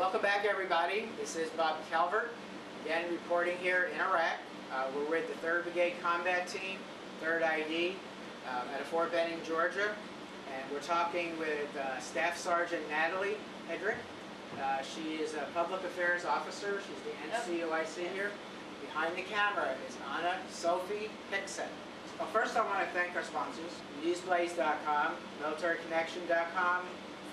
Welcome back, everybody. This is Bob Calvert, again reporting here in Iraq. Uh, we're with the 3rd Brigade Combat Team, 3rd ID, um, out of Fort Benning, Georgia. And we're talking with uh, Staff Sergeant Natalie Hedrick. Uh, she is a Public Affairs Officer. She's the NCOIC here. Behind the camera is Anna Sophie Hickson. Well, first I want to thank our sponsors, newsblaze.com, militaryconnection.com,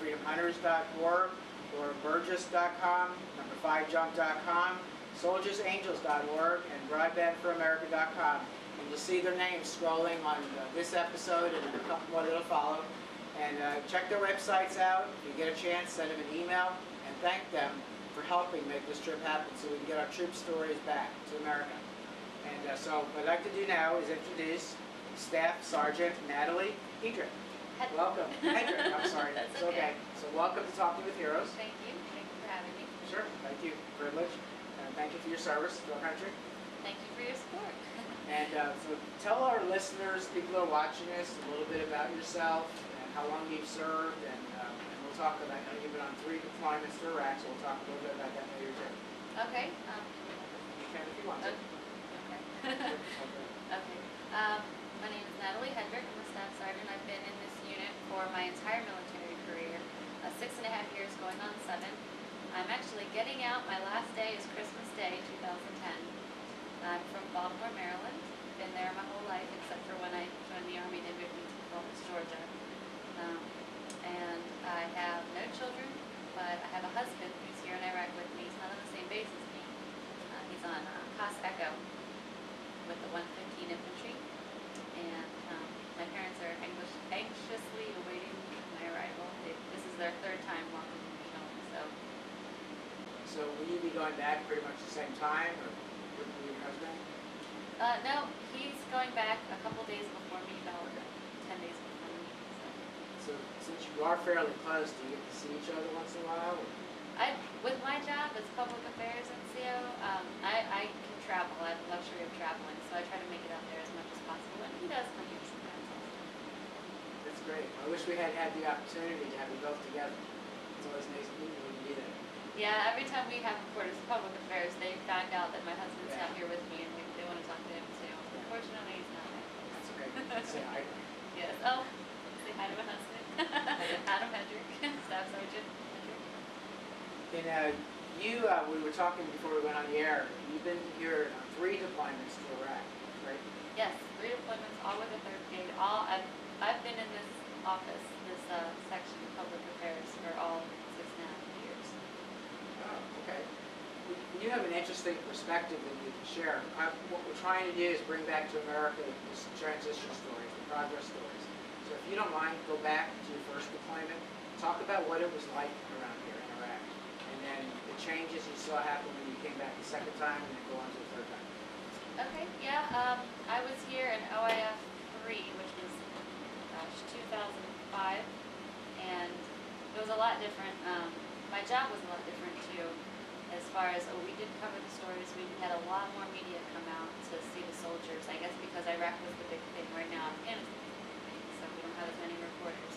freedomhunters.org, or burgess.com, number5jump.com, soldiersangels.org, and broadbandforamerica.com. And you'll see their names scrolling on uh, this episode and a couple more that'll follow. And uh, check their websites out. If you get a chance, send them an email and thank them for helping make this trip happen so we can get our troop stories back to America. And uh, so what I'd like to do now is introduce Staff Sergeant Natalie Hedrick. Welcome. Hedrick, I'm sorry. That's It's okay. okay. So welcome to Talking with Heroes. Thank you. Thank you for having me. Sure, thank you. Privilege. And thank you for your service to our country. Thank you for your support. And uh, so tell our listeners, people who are watching this, a little bit about yourself and how long you've served. And, um, and we'll talk about, I know you've been on three deployments to Iraq, so we'll talk a little bit about that later too. okay. Um, You can if you want to. okay. Okay. okay. Um, my name is Natalie Hedrick. I'm a staff sergeant. I've been in unit for my entire military career, uh, six and a half years, going on seven. I'm actually getting out. My last day is Christmas Day, 2010. I'm from Baltimore, Maryland. Been there my whole life, except for when I joined the Army, they moved me to Columbus, Georgia. Um, and I have no children, but I have a husband who's here in Iraq with me. He's not on the same base as me. Uh, he's on uh, COS Echo with the 115 Infantry. And um, my parents are anxious, anxiously awaiting my arrival. They, this is their third time welcoming me home, so So will you be going back pretty much the same time or with you your husband? Uh, no, he's going back a couple days before me, about 10 days before me. So. So since you are fairly close, do you get to see each other once in a while? or- I, with my job as public affairs NCO, um, I, I can travel. I have the luxury of traveling, so I try to make it out there as much as possible. And he does come here sometimes. also. That's great. I wish we had had the opportunity to have you both together. It's always nice meeting you when you do that. Yeah, every time we have reporters of public affairs, they find out that my husband's Yeah. out here with me, and they, they want to talk to him too. Unfortunately, he's not there. That's great. Say hi. Yes. Oh, say hi to my husband, Adam Hedrick, Staff Sergeant Hedrick. And uh, you, uh, we were talking before we went on the air, you've been here on three deployments to Iraq, right? Yes, three deployments, all with the third brigade. All I've I've been in this office, this uh, section of public affairs for all six and a half years. Oh, okay. You have an interesting perspective that you can share. I- What we're trying to do is bring back to America these transition stories, the progress stories. So if you don't mind, go back to your first deployment, talk about what it was like around here in Iraq, and then the changes you saw happen when you came back the second time, and then go on to the third time. 2005, and it was a lot different. Um, my job was a lot different too, as far as oh, we didn't cover the stories. We had a lot more media come out to see the soldiers. I guess because Iraq was the big thing right now, and so we don't have as many reporters.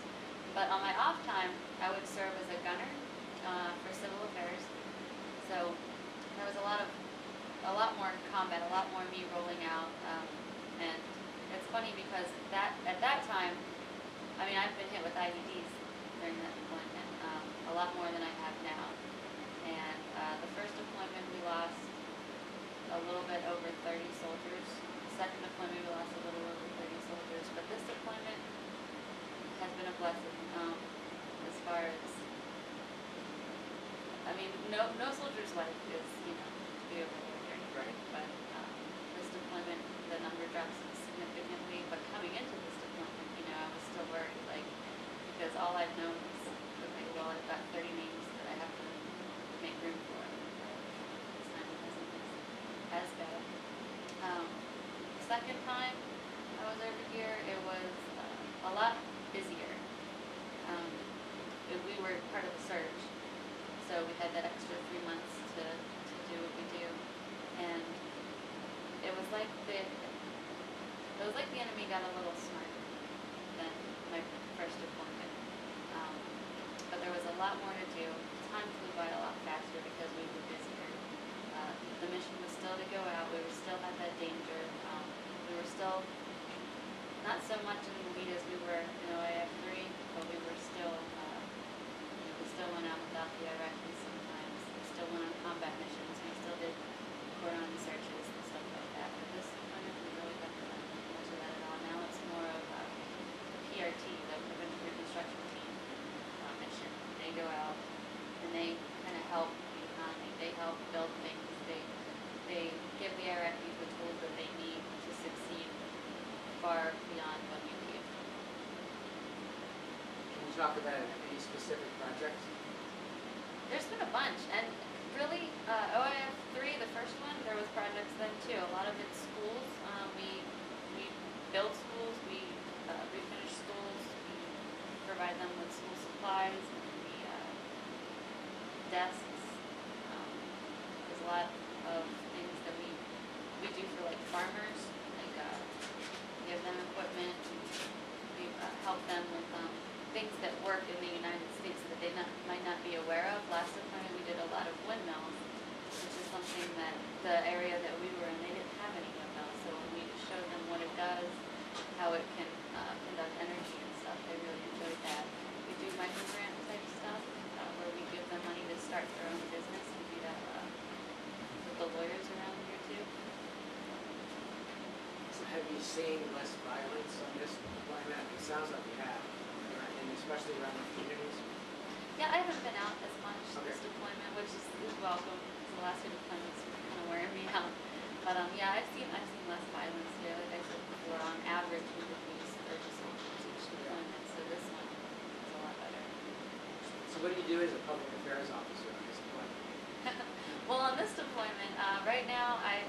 But on my off time, I would serve as a gunner uh, for civil affairs. So there was a lot of a lot more combat, a lot more me rolling out. With IEDs during that deployment, um, a lot more than I have now. And uh, the first deployment, we lost a little bit over 30 soldiers. The second deployment, we lost a little over 30 soldiers. But this deployment has been a blessing um, as far as I mean, no, no soldier's life is, you know, to be over there during the break, but, um, this deployment, the number drops significantly, but coming into this deployment, you know, I was still worried, like, because all I've known is, okay, well, I've got thirty names that I have to make room for. This time it wasn't as, bad. Um, second time I was over here, it was uh, a lot busier. Um, we were part of the surge, so we had that extra three months to, to do what we do. And it was like the, it was like the enemy got a little smarter than my first deployment there was a lot more to do. Time flew by a lot faster because we were busier. Uh, the mission was still to go out. We were still at that danger. Um, we were still not so much in the lead as we were in OAF-3, but we were still, uh, we still went out without the Iraqis sometimes. We still went on combat missions. We still did cordon searches. And they kind of help the economy. They help build things. They they give the Iraqis the tools that they need to succeed far beyond what we give. Can you talk about any specific projects? There's been a bunch, and really, uh, OIF three, the first one, there was projects then too. A lot of it's schools. Um, we we build schools, we uh, refinish schools, we provide them with school supplies, and we uh, desks. Um, there's a lot of things that we we do for like farmers, like uh, give them equipment. We uh, help them with um, things that work in the United States that they not, might not be aware of. Last deployment, we did a lot of windmills, which is something that the area that we were in, they didn't have any windmills. So when we showed them what it does, how it can uh, conduct energy and stuff, they really enjoyed that. We do micro grant type stuff uh, where we give them money to start their own business. We do that uh, with the lawyers around here too. So have you seen less violence on this deployment? It sounds like you have, and especially around the communities. Yeah, I haven't been out as much this deployment, which is, is welcome. 'cause The last two deployments were kind of wearing me out. But um, yeah, I've seen I've seen less violence here. Like I said before, on average we would lose 30 soldiers each deployment. So this one is a lot better. So what do you do as a public affairs officer on this deployment? well, on this deployment, uh, right now, I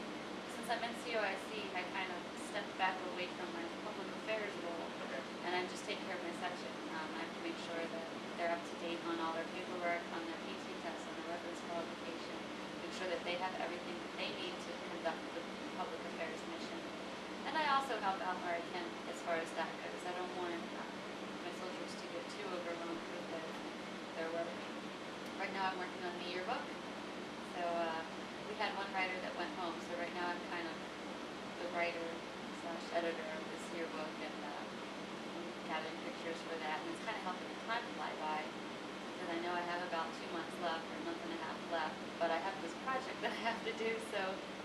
since I'm in COIC, I kind of stepped back away from my public affairs role, Okay. and I just take care of my section. Um, I have to make sure that they're up to date on all their paperwork, on their PT tests, on their records qualification, make sure that they have everything that they need to conduct the public affairs mission. And I also help out where I can as far as that goes. I don't want uh, my soldiers to get too overwhelmed with their, their work. Right now, I'm working on the yearbook. So uh, we had one writer that went home. So right now, I'm kind of the writer editor of this yearbook and uh, gathering pictures for that. And it's kind of helping the time fly by because I know I have about two months left or a month and a half left. But I have this project that I have to do. So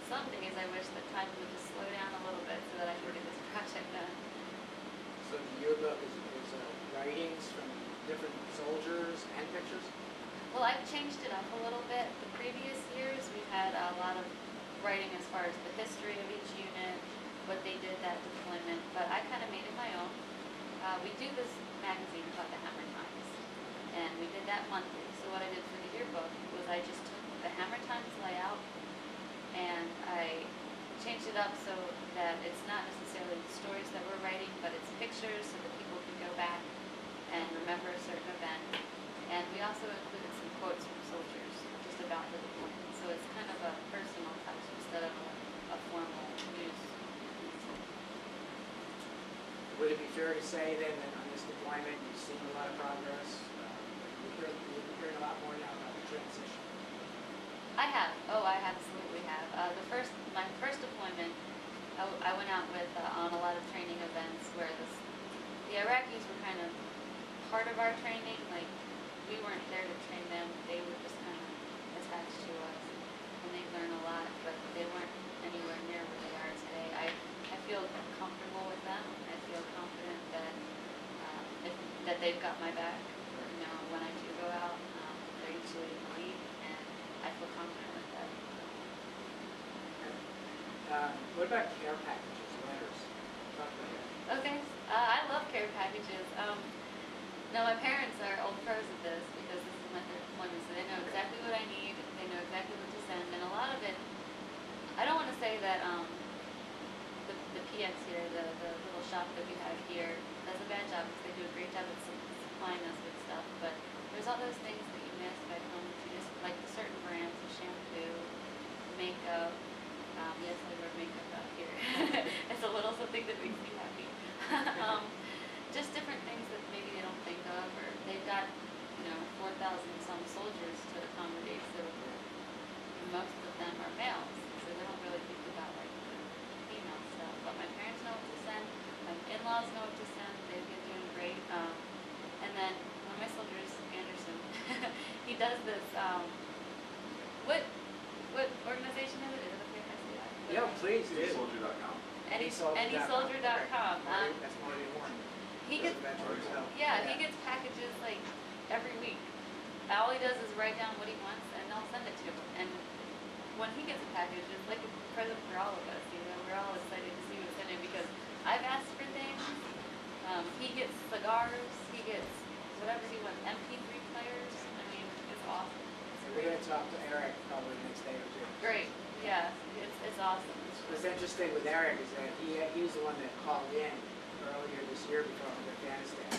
some days I wish that time would just slow down a little bit so that I could get this project done. So the yearbook is, is uh, writings from different soldiers and pictures? Well, I've changed it up a little bit. The previous years, we've had a lot of writing as far as the history of each unit, what they did that deployment, but I kind of made it my own. Uh, we do this magazine called the Hammer Times, and we did that monthly. So what I did for the yearbook was I just took the Hammer Times layout and I changed it up so that it's not necessarily the stories that we're writing, but it's pictures so that people can go back and remember a certain event. And we also included some quotes from soldiers just about the deployment. So it's kind of a personal touch instead of a, a formal news. Would it be fair to say then that on this deployment, you've seen a lot of progress? Uh, We're hearing, we're hearing a lot more now about the transition. I have. Oh, I absolutely have. Uh, the first, my first deployment, I, went out with uh, on a lot of training events where this, the Iraqis were kind of part of our training. Like we weren't there to train them; they were just kind of attached to us, and they learned a lot. But they weren't anywhere near where they are today. I I feel comfortable with them. I feel confident that uh, if, that they've got my back. You know, when I do go out, um, they're usually lead, and I feel confident with that. Um, What about care packages, letters? Talk about that. Okay, uh, I love care packages. Um, now my parents are old pros at this because this is my third deployment, so they know exactly what I need. They know exactly what to send, and a lot of it. I don't want to say that um, the, the PX here, the, the shop that we have here, does a bad job because they do a great job at supplying us with stuff. But there's all those things that you miss back home that you just like certain brands of shampoo, makeup. Um, yes, I wear makeup out here. it's a little something that makes me happy. um, just different things that maybe they don't think of, or they've got, this, um, what, what organization is it? Is it okay if I say that? Yeah, please do. Soldier.com. Any, Anysoldier.com. anysoldier.com. Marty, Um, That's Marty Warren. he gets, Veterans yeah, he gets packages like every week. All he does is write down what he wants and I'll send it to him. And when he gets a package, it's like a present for all of us, you know, we're all excited to see what's in it because I've asked for things. Um, he gets cigars, he gets whatever he wants, MP3 players. I mean, it's awesome. So we're gonna talk to Eric probably the next day or two. Great, yeah, it's, it's awesome. What's interesting with Eric is that he, he's the one that called in earlier this year before we went to Afghanistan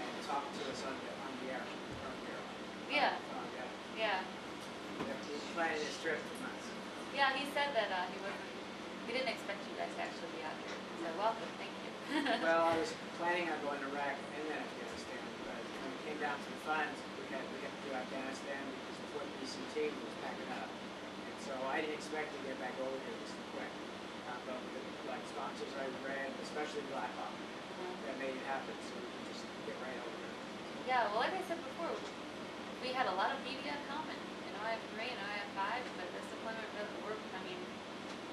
and talked to us on the, on the air, from air. Yeah. On air. Yeah, He's planning his trip with us. yeah, he said that, uh, he wasn't, he didn't expect you guys to actually be out here. So welcome, thank you. Well, I was planning on going to Iraq and then Afghanistan, but when it came down to the funds, Afghanistan because of what BCT was packing up. And so I didn't expect to get back over here this quick. Uh, But with, like sponsors I read, especially Blackhawk, that made it happen, so we could just get right over there. Yeah, well, like I said before, we had a lot of media comment, and I have three and I have five, but this deployment doesn't work. I mean,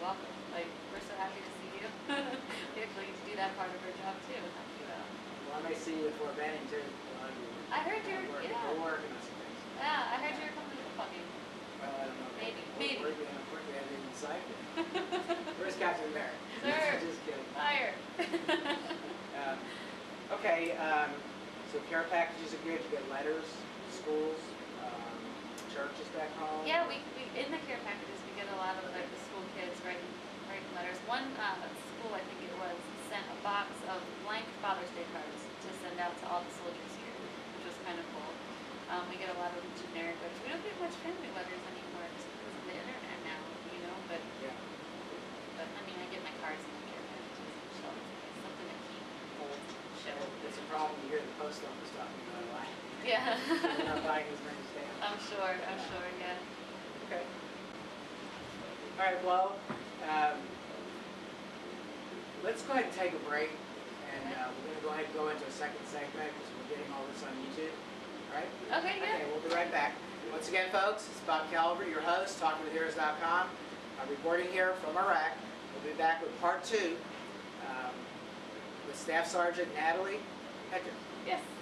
welcome. Like, we're so happy to see you. we actually get to do that part of our job too. Help you. Well, I may see you at Fort Benning too. A lot of you. I heard you're, are working- yeah, We're working on some things. Yeah, I heard you're coming to the football game. Well, I don't know. Maybe, We're- We're getting, we're excited. Where's Captain Bear? Sir. Just kidding. Fire. Um, Okay, um, so care packages are good, you get letters, schools, um, churches back home. yeah, we, we, in the care packages, we get a lot of like the school kids writing, writing letters. One, uh, school, I think it was, sent a box of blank Father's Day cards to send out to all the soldiers here, which was kind of cool. Um, we get a lot of generic letters. We don't get much family letters anymore just because of the internet now, you know, but, Yeah. but I mean, I get my cards in the care packages, so it's something to keep, hold, show. It's a problem, you hear the post office talking about a lot. Yeah. They're not buying as many stamps. I'm sure, I'm sure, yeah. Okay. All right, well, um, let's go ahead and take a break, and, uh, we're gonna go ahead and go into a second segment, because we're getting all this on YouTube, all right? Okay, Okay, yeah. we'll be right back. Once again, folks, it's Bob Calvert, your host, talkingwithheroes.com. I'm reporting here from Iraq. We'll be back with part two um, with Staff Sergeant Natalie Yes.